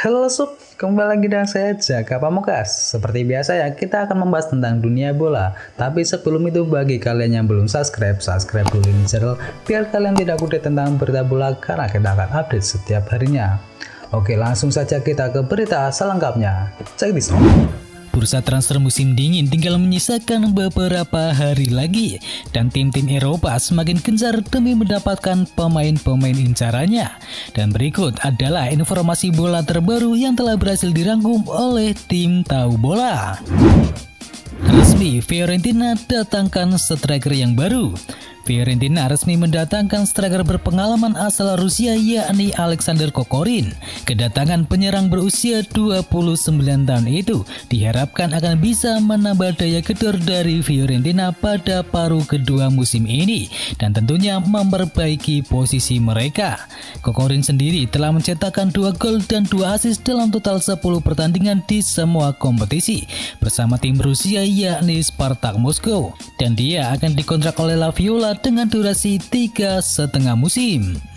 Halo Sob, kembali lagi dengan saya Jaka Pamukas. Seperti biasa ya, kita akan membahas tentang dunia bola. Tapi sebelum itu bagi kalian yang belum subscribe, subscribe dulu ini channel biar kalian tidak update tentang berita bola karena kita akan update setiap harinya. Oke, langsung saja kita ke berita selengkapnya. Check this out. Bursa transfer musim dingin tinggal menyisakan beberapa hari lagi dan tim-tim Eropa semakin gencar demi mendapatkan pemain-pemain incarannya. Dan berikut adalah informasi bola terbaru yang telah berhasil dirangkum oleh tim tahu bola. Resmi Fiorentina datangkan striker yang baru. Fiorentina resmi mendatangkan striker berpengalaman asal Rusia yakni Alexander Kokorin. Kedatangan penyerang berusia 29 tahun itu diharapkan akan bisa menambah daya gedor dari Fiorentina pada paruh kedua musim ini dan tentunya memperbaiki posisi mereka. Kokorin sendiri telah mencetakkan dua gol dan dua assist dalam total 10 pertandingan di semua kompetisi bersama tim Rusia yakni Spartak Moskow dan dia akan dikontrak oleh La Viola dengan durasi tiga setengah musim.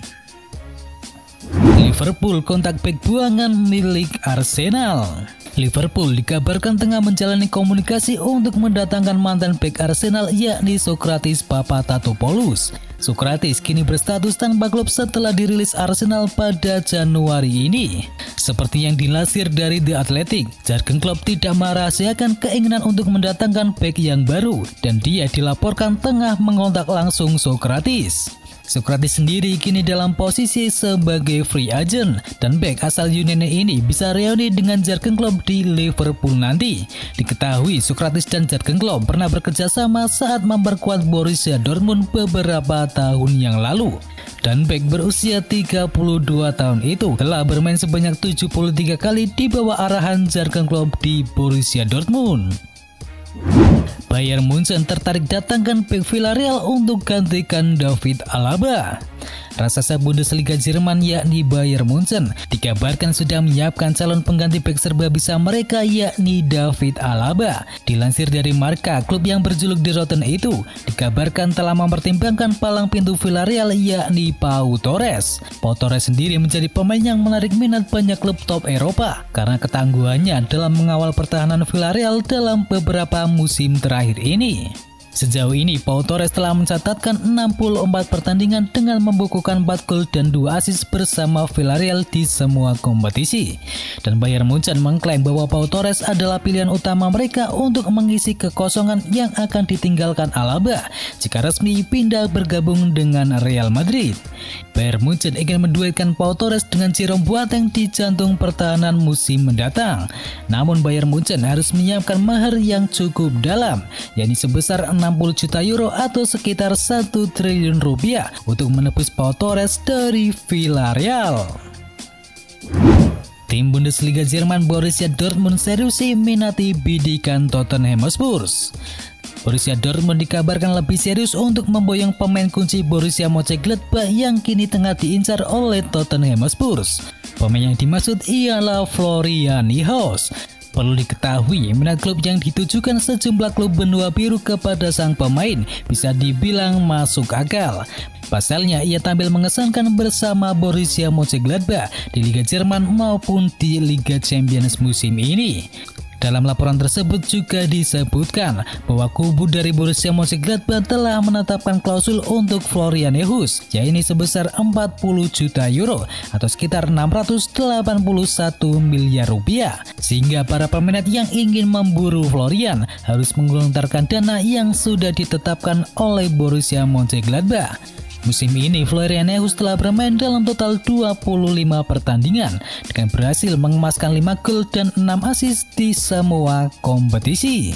Liverpool kontak back buangan milik Arsenal. Liverpool dikabarkan tengah menjalani komunikasi untuk mendatangkan mantan back Arsenal yakni Sokratis Papatatopoulos. Sokratis kini berstatus tanpa klub setelah dirilis Arsenal pada Januari ini. Seperti yang dilansir dari The Athletic, Jurgen Klopp tidak merahasiakan keinginan untuk mendatangkan back yang baru dan dia dilaporkan tengah mengontak langsung Sokratis. Sokratis sendiri kini dalam posisi sebagai free agent dan back asal Yunani ini bisa reuni dengan Jurgen Klopp di Liverpool nanti. Diketahui Sokratis dan Jurgen Klopp pernah bekerja sama saat memperkuat Borussia Dortmund beberapa tahun yang lalu. Dan back berusia 32 tahun itu telah bermain sebanyak 73 kali di bawah arahan Jurgen Klopp di Borussia Dortmund. Bayern Munchen tertarik datangkan bek Villarreal untuk gantikan David Alaba. Raksasa Bundesliga Jerman yakni Bayern Munchen dikabarkan sudah menyiapkan calon pengganti bek serba bisa mereka yakni David Alaba. Dilansir dari Marka, klub yang berjuluk di Rotten itu dikabarkan telah mempertimbangkan palang pintu Villarreal yakni Pau Torres. Pau Torres sendiri menjadi pemain yang menarik minat banyak klub top Eropa karena ketangguhannya dalam mengawal pertahanan Villarreal dalam beberapa musim terakhir ini. Sejauh ini, Pau Torres telah mencatatkan 64 pertandingan dengan membukukan 4 gol dan 2 assist bersama Villarreal di semua kompetisi. Dan Bayern Munchen mengklaim bahwa Pau Torres adalah pilihan utama mereka untuk mengisi kekosongan yang akan ditinggalkan Alaba jika resmi pindah bergabung dengan Real Madrid. Bayern Munchen ingin menduetkan Pau Torres dengan Jerome Boateng di jantung pertahanan musim mendatang. Namun Bayern Munchen harus menyiapkan mahar yang cukup dalam, yakni sebesar 60 juta euro atau sekitar 1 triliun rupiah untuk menebus Pau Torres dari Villarreal. Tim Bundesliga Jerman Borussia Dortmund serius minati bidikan Tottenham Hotspur. Borussia Dortmund dikabarkan lebih serius untuk memboyong pemain kunci Borussia Mönchengladbach yang kini tengah diincar oleh Tottenham Hotspur. Pemain yang dimaksud ialah Florian Niehaus. Perlu diketahui, minat klub yang ditujukan sejumlah klub benua biru kepada sang pemain bisa dibilang masuk akal. Pasalnya, ia tampil mengesankan bersama Borussia Mönchengladbach di Liga Jerman maupun di Liga Champions musim ini. Dalam laporan tersebut juga disebutkan bahwa kubu dari Borussia Mönchengladbach telah menetapkan klausul untuk Florian Ehus, yaitu sebesar 40 juta euro atau sekitar 681 miliar rupiah. Sehingga para peminat yang ingin memburu Florian harus menggelontarkan dana yang sudah ditetapkan oleh Borussia Mönchengladbach. Musim ini Florian Neus telah bermain dalam total 25 pertandingan dengan berhasil mengemaskan 5 gol dan 6 assist di semua kompetisi.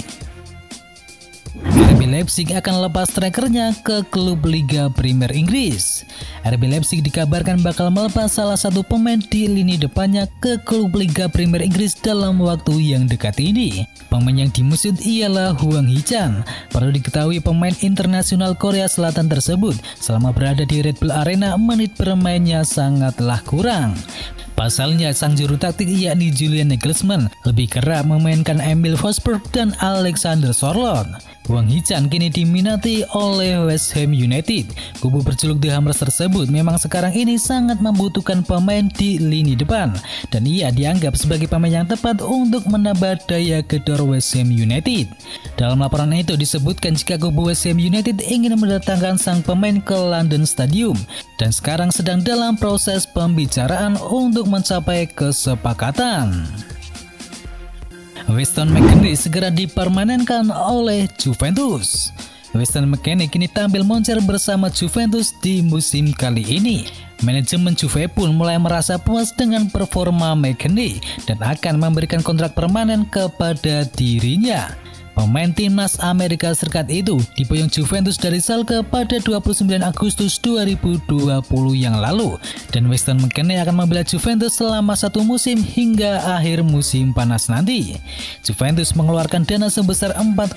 RB Leipzig akan lepas strikernya ke klub Liga Premier Inggris. RB Leipzig dikabarkan bakal melepas salah satu pemain di lini depannya ke klub Liga Premier Inggris dalam waktu yang dekat ini. Pemain yang dimusut ialah Huang Hichan. Perlu diketahui pemain internasional Korea Selatan tersebut selama berada di Red Bull Arena menit bermainnya sangatlah kurang. Pasalnya, sang juru taktik yakni Julian Nagelsmann lebih kerap memainkan Emil Forsberg dan Alexander Sorloth. Wang Chan kini diminati oleh West Ham United. Kubu berjuluk The Hammers tersebut memang sekarang ini sangat membutuhkan pemain di lini depan dan ia dianggap sebagai pemain yang tepat untuk menambah daya gedor West Ham United. Dalam laporan itu disebutkan jika kubu West Ham United ingin mendatangkan sang pemain ke London Stadium dan sekarang sedang dalam proses pembicaraan untuk mencapai kesepakatan. Weston McKennie segera dipermanenkan oleh Juventus. Weston McKennie kini tampil moncer bersama Juventus di musim kali ini. Manajemen Juve pun mulai merasa puas dengan performa McKennie dan akan memberikan kontrak permanen kepada dirinya. Pemain timnas Amerika Serikat itu diboyong Juventus dari Schalke pada 29 Agustus 2020 yang lalu dan Weston McKennie akan membela Juventus selama satu musim hingga akhir musim panas nanti. Juventus mengeluarkan dana sebesar 4,5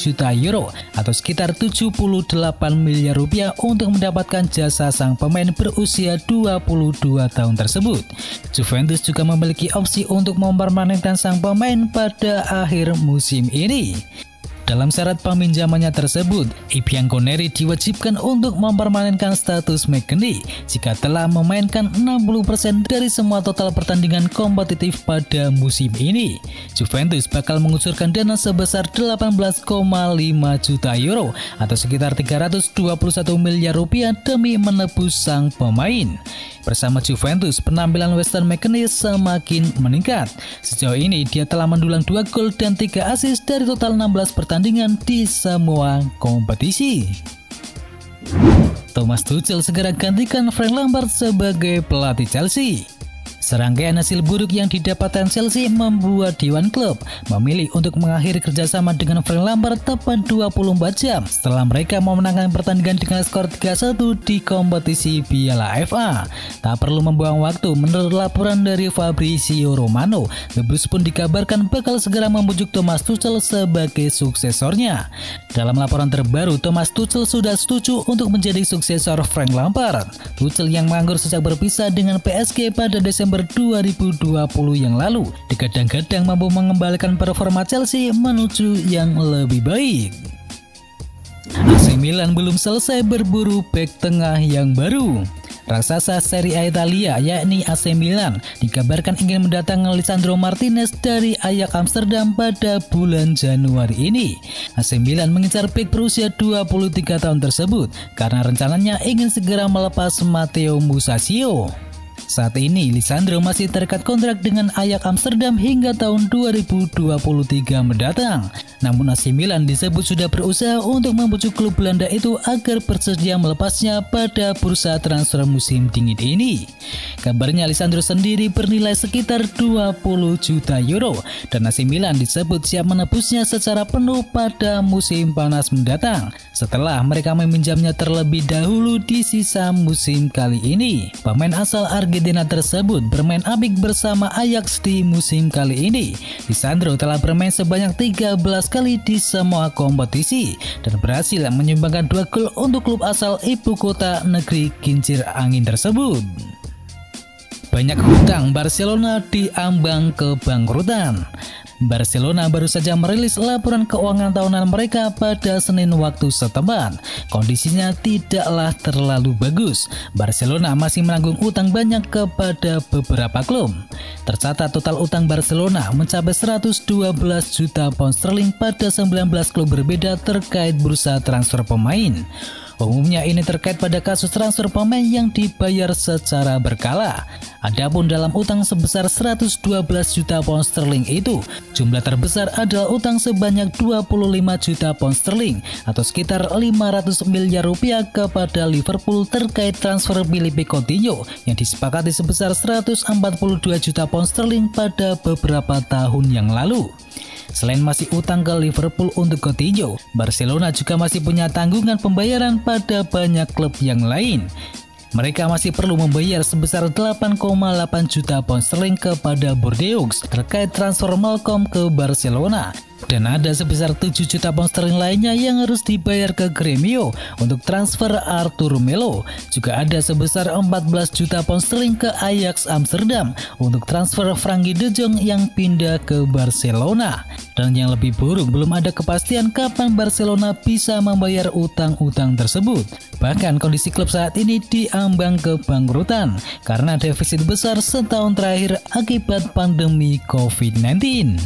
juta euro atau sekitar 78 miliar rupiah untuk mendapatkan jasa sang pemain berusia 22 tahun tersebut. Juventus juga memiliki opsi untuk mempermanenkan sang pemain pada akhir musim ini ini. Dalam syarat peminjamannya tersebut, Ibianconeri diwajibkan untuk mempermanenkan status McKennie jika telah memainkan 60% dari semua total pertandingan kompetitif pada musim ini. Juventus bakal mengucurkan dana sebesar 18,5 juta euro atau sekitar 321 miliar rupiah demi menebus sang pemain. Bersama Juventus, penampilan Western McKennie semakin meningkat. Sejauh ini, dia telah mendulang 2 gol dan 3 assist dari total 16 pertandingan di semua kompetisi. Thomas Tuchel segera gantikan Frank Lampard sebagai pelatih Chelsea. Serangkaian hasil buruk yang didapatkan Chelsea membuat Dewan Klub memilih untuk mengakhiri kerjasama dengan Frank Lampard tepat 24 jam setelah mereka memenangkan pertandingan dengan skor 3-1 di kompetisi Piala FA. Tak perlu membuang waktu menurut laporan dari Fabrizio Romano, The Blues pun dikabarkan bakal segera membujuk Thomas Tuchel sebagai suksesornya. Dalam laporan terbaru, Thomas Tuchel sudah setuju untuk menjadi suksesor Frank Lampard. Tuchel yang menganggur sejak berpisah dengan PSG pada Desember Desember 2020 yang lalu digadang-gadang mampu mengembalikan performa Chelsea menuju yang lebih baik. AC Milan belum selesai berburu back tengah yang baru. Raksasa Serie A Italia yakni AC Milan dikabarkan ingin mendatangkan Lisandro Martinez dari Ajax Amsterdam pada bulan Januari ini. AC Milan mengincar bek berusia 23 tahun tersebut karena rencananya ingin segera melepas Matteo Musacchio. Saat ini, Lisandro masih terikat kontrak dengan Ajax Amsterdam hingga tahun 2023 mendatang. Namun AC Milan disebut sudah berusaha untuk membujuk klub Belanda itu agar bersedia melepasnya pada bursa transfer musim dingin ini. Kabarnya Lisandro sendiri bernilai sekitar 20 juta euro dan AC Milan disebut siap menebusnya secara penuh pada musim panas mendatang setelah mereka meminjamnya terlebih dahulu di sisa musim kali ini. Pemain asal Argentina Argentina tersebut bermain apik bersama Ajax di musim kali ini. Lisandro telah bermain sebanyak 13 kali di semua kompetisi dan berhasil menyumbangkan dua gol untuk klub asal ibu kota negeri kincir angin tersebut. Banyak hutang Barcelona diambang kebangkrutan. Barcelona baru saja merilis laporan keuangan tahunan mereka pada Senin waktu setempat. Kondisinya tidaklah terlalu bagus. Barcelona masih menanggung utang banyak kepada beberapa klub. Tercatat total utang Barcelona mencapai 112 juta pound sterling pada 19 klub berbeda terkait bursa transfer pemain. Umumnya ini terkait pada kasus transfer pemain yang dibayar secara berkala. Adapun dalam utang sebesar 112 juta pound sterling itu, jumlah terbesar adalah utang sebanyak 25 juta pound sterling atau sekitar 500 miliar rupiah kepada Liverpool terkait transfer Filipe Coutinho yang disepakati sebesar 142 juta pound sterling pada beberapa tahun yang lalu. Selain masih utang ke Liverpool untuk Coutinho, Barcelona juga masih punya tanggungan pembayaran pada banyak klub yang lain. Mereka masih perlu membayar sebesar 8,8 juta pound sterling kepada Bordeaux terkait transfer Malcolm ke Barcelona Dan ada sebesar 7 juta pound sterling lainnya yang harus dibayar ke Gremio untuk transfer Arthur Melo. Juga ada sebesar 14 juta pound sterling ke Ajax Amsterdam untuk transfer Frankie de Jong yang pindah ke Barcelona. Dan yang lebih buruk, belum ada kepastian kapan Barcelona bisa membayar utang-utang tersebut. Bahkan kondisi klub saat ini diambang kebangkrutan karena defisit besar setahun terakhir akibat pandemi COVID-19.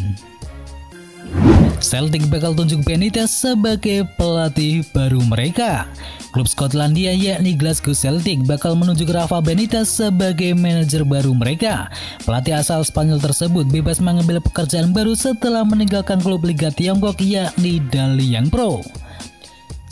Celtic bakal tunjuk Benitez sebagai pelatih baru mereka. Klub Skotlandia yakni Glasgow Celtic bakal menunjuk Rafa Benitez sebagai manajer baru mereka. Pelatih asal Spanyol tersebut bebas mengambil pekerjaan baru setelah meninggalkan klub Liga Tiongkok yakni Dalian Pro.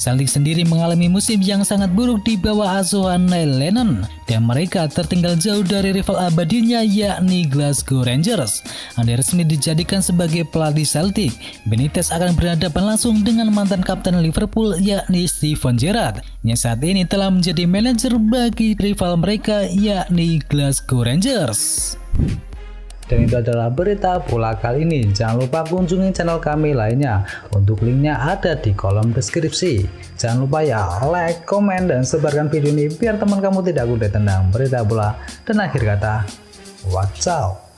Celtic sendiri mengalami musim yang sangat buruk di bawah asuhan Neil Lennon dan mereka tertinggal jauh dari rival abadinya yakni Glasgow Rangers. Anda resmi dijadikan sebagai pelatih Celtic. Benitez akan berhadapan langsung dengan mantan kapten Liverpool yakni Steven Gerrard yang saat ini telah menjadi manajer bagi rival mereka yakni Glasgow Rangers. Dan itu adalah berita bola kali ini. Jangan lupa kunjungi channel kami lainnya. Untuk linknya ada di kolom deskripsi. Jangan lupa ya like, komen, dan sebarkan video ini biar teman kamu tidak kudet tentang berita bola. Dan akhir kata, watch out.